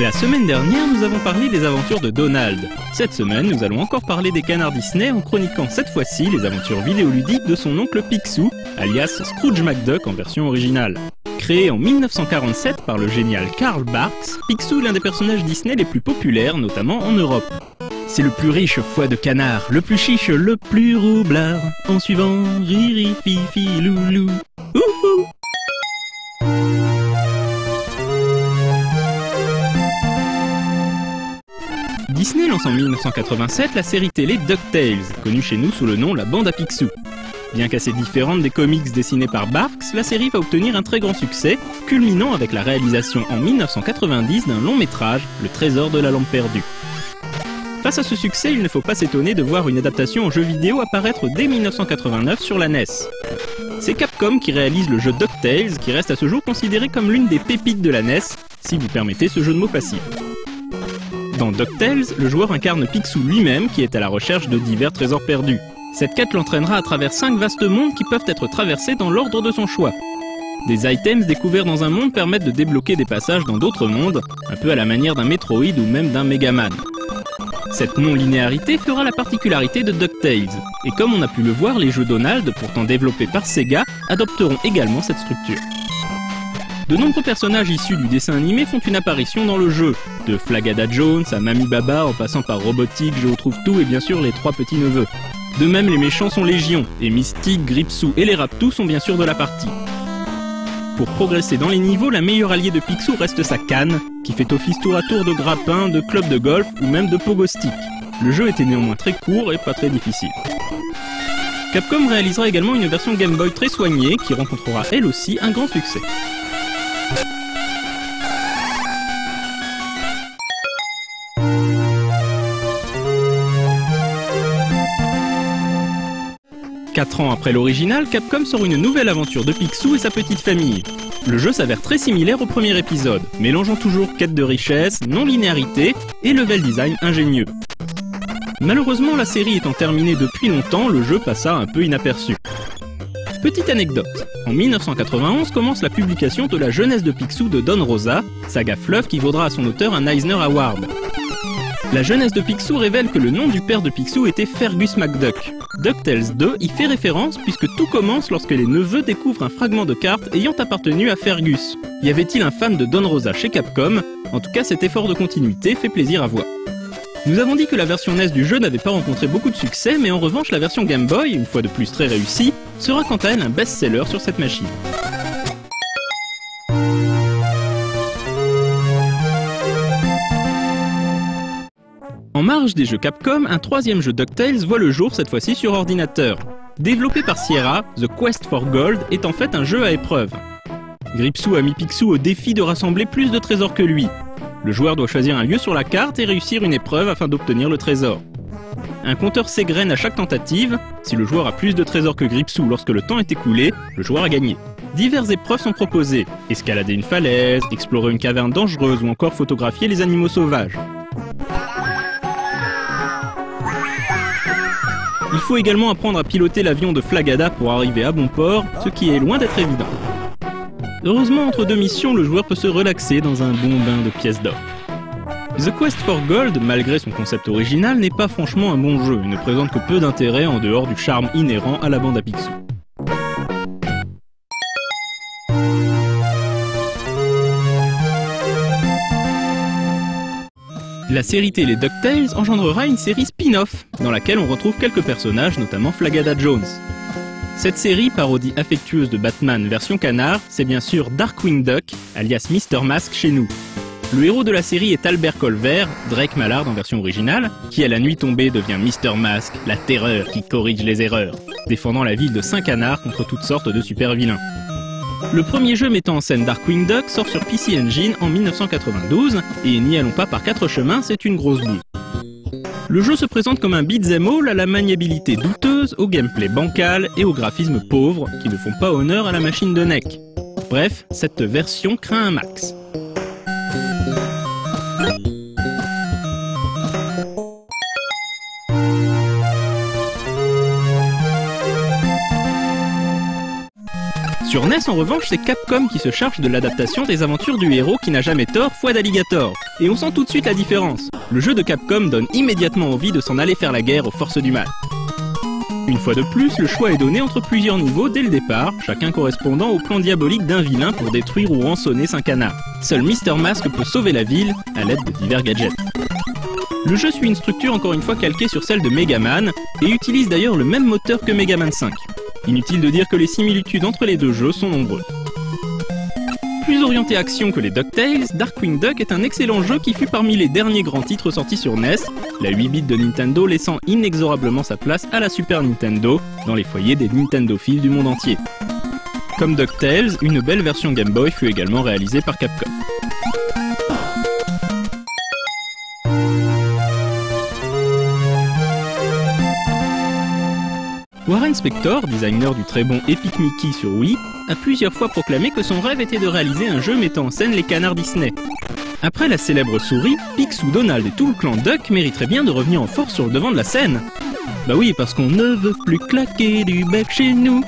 La semaine dernière, nous avons parlé des aventures de Donald. Cette semaine, nous allons encore parler des canards Disney en chroniquant cette fois-ci les aventures vidéoludiques de son oncle Picsou, alias Scrooge McDuck en version originale. Créé en 1947 par le génial Karl Barks, Picsou est l'un des personnages Disney les plus populaires, notamment en Europe. C'est le plus riche foie de canard, le plus chiche, le plus roublard, en suivant Riri, Fifi, Loulou. Disney lance en 1987 la série télé DuckTales, connue chez nous sous le nom La Bande à Picsou. Bien qu'assez différente des comics dessinés par Barks, la série va obtenir un très grand succès, culminant avec la réalisation en 1990 d'un long métrage, Le Trésor de la Lampe perdue. Face à ce succès, il ne faut pas s'étonner de voir une adaptation en jeu vidéo apparaître dès 1989 sur la NES. C'est Capcom qui réalise le jeu DuckTales, qui reste à ce jour considéré comme l'une des pépites de la NES, si vous permettez ce jeu de mots facile. Dans DuckTales, le joueur incarne Picsou lui-même qui est à la recherche de divers trésors perdus. Cette quête l'entraînera à travers cinq vastes mondes qui peuvent être traversés dans l'ordre de son choix. Des items découverts dans un monde permettent de débloquer des passages dans d'autres mondes, un peu à la manière d'un Metroid ou même d'un Megaman. Cette non-linéarité fera la particularité de DuckTales, et comme on a pu le voir, les jeux Donald, pourtant développés par Sega, adopteront également cette structure. De nombreux personnages issus du dessin animé font une apparition dans le jeu, de Flagada Jones à Mami Baba en passant par Robotique, Je retrouve tout et bien sûr les trois petits neveux. De même, les méchants sont légion, et Mystique, Gripsou et les Raptous sont bien sûr de la partie. Pour progresser dans les niveaux, la meilleure alliée de Picsou reste sa canne, qui fait office tour à tour de grappin, de club de golf ou même de pogo stick. Le jeu était néanmoins très court et pas très difficile. Capcom réalisera également une version Game Boy très soignée qui rencontrera elle aussi un grand succès. Quatre ans après l'original, Capcom sort une nouvelle aventure de Picsou et sa petite famille. Le jeu s'avère très similaire au premier épisode, mélangeant toujours quête de richesse, non-linéarité et level design ingénieux. Malheureusement, la série étant terminée depuis longtemps, le jeu passa un peu inaperçu. Petite anecdote, en 1991 commence la publication de La jeunesse de Picsou de Don Rosa, saga fleuve qui vaudra à son auteur un Eisner Award. La jeunesse de Picsou révèle que le nom du père de Picsou était Fergus McDuck. DuckTales 2 y fait référence puisque tout commence lorsque les neveux découvrent un fragment de carte ayant appartenu à Fergus. Y avait-il un fan de Don Rosa chez Capcom? En tout cas, cet effort de continuité fait plaisir à voir. Nous avons dit que la version NES du jeu n'avait pas rencontré beaucoup de succès, mais en revanche la version Game Boy, une fois de plus très réussie, sera quant à elle un best-seller sur cette machine. En marge des jeux Capcom, un troisième jeu DuckTales voit le jour cette fois-ci sur ordinateur. Développé par Sierra, The Quest for Gold est en fait un jeu à épreuve. Gripsou a mis Picsou au défi de rassembler plus de trésors que lui. Le joueur doit choisir un lieu sur la carte et réussir une épreuve afin d'obtenir le trésor. Un compteur s'égrène à chaque tentative. Si le joueur a plus de trésors que Gripsou lorsque le temps est écoulé, le joueur a gagné. Diverses épreuves sont proposées. Escalader une falaise, explorer une caverne dangereuse ou encore photographier les animaux sauvages. Il faut également apprendre à piloter l'avion de Flagada pour arriver à bon port, ce qui est loin d'être évident. Heureusement, entre deux missions, le joueur peut se relaxer dans un bon bain de pièces d'or. The Quest for Gold, malgré son concept original, n'est pas franchement un bon jeu et ne présente que peu d'intérêt en dehors du charme inhérent à la bande à Picsou. La série télé DuckTales engendrera une série spin-off, dans laquelle on retrouve quelques personnages, notamment Flagada Jones. Cette série, parodie affectueuse de Batman version canard, c'est bien sûr Darkwing Duck, alias Mr. Mask chez nous. Le héros de la série est Albert Colvert, Drake Mallard en version originale, qui à la nuit tombée devient Mr. Mask, la terreur qui corrige les erreurs, défendant la ville de Saint-Canard contre toutes sortes de super vilains. Le premier jeu mettant en scène Darkwing Duck sort sur PC Engine en 1992, et n'y allons pas par quatre chemins, c'est une grosse boule. Le jeu se présente comme un beat'em all à la maniabilité douteuse, au gameplay bancal et au graphisme pauvre qui ne font pas honneur à la machine de NEC. Bref, cette version craint un max. Sur NES en revanche, c'est Capcom qui se charge de l'adaptation des aventures du héros qui n'a jamais tort, foi d'alligator. Et on sent tout de suite la différence. Le jeu de Capcom donne immédiatement envie de s'en aller faire la guerre aux forces du mal. Une fois de plus, le choix est donné entre plusieurs niveaux dès le départ, chacun correspondant au plan diabolique d'un vilain pour détruire ou rançonner cinq canards. Seul Mister Mask peut sauver la ville à l'aide de divers gadgets. Le jeu suit une structure encore une fois calquée sur celle de Mega Man et utilise d'ailleurs le même moteur que Mega Man 5. Inutile de dire que les similitudes entre les deux jeux sont nombreuses. Plus orienté action que les DuckTales, Darkwing Duck est un excellent jeu qui fut parmi les derniers grands titres sortis sur NES, la 8 bits de Nintendo laissant inexorablement sa place à la Super Nintendo dans les foyers des Nintendo Nintendophiles du monde entier. Comme DuckTales, une belle version Game Boy fut également réalisée par Capcom. Warren Spector, designer du très bon Epic Mickey sur Wii, a plusieurs fois proclamé que son rêve était de réaliser un jeu mettant en scène les canards Disney. Après la célèbre souris, Picsou, Donald et tout le clan Duck mériteraient bien de revenir en force sur le devant de la scène. Bah oui, parce qu'on ne veut plus claquer du bec chez nous.